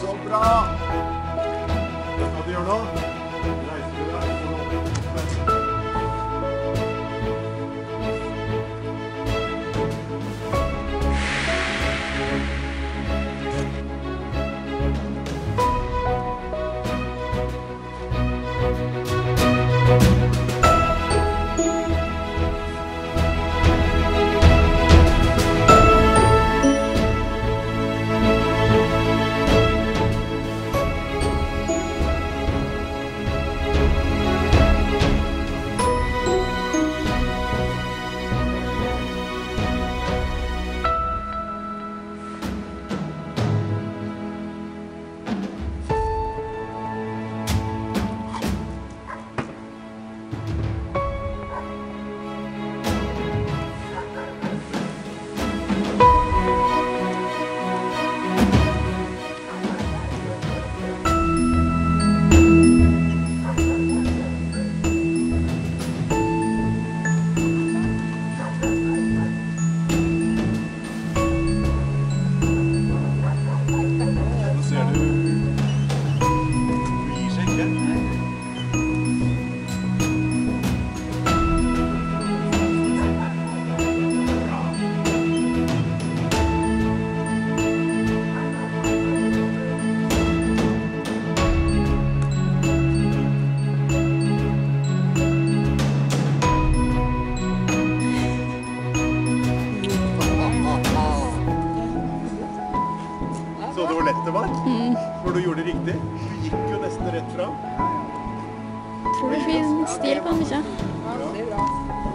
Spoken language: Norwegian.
Så bra! Hva skal du gjøre nå? Reise dette var? Mm. For du gjorde det riktig? Du gikk jo nesten rett fram. Tror det er fin stil på den ikke? Ja,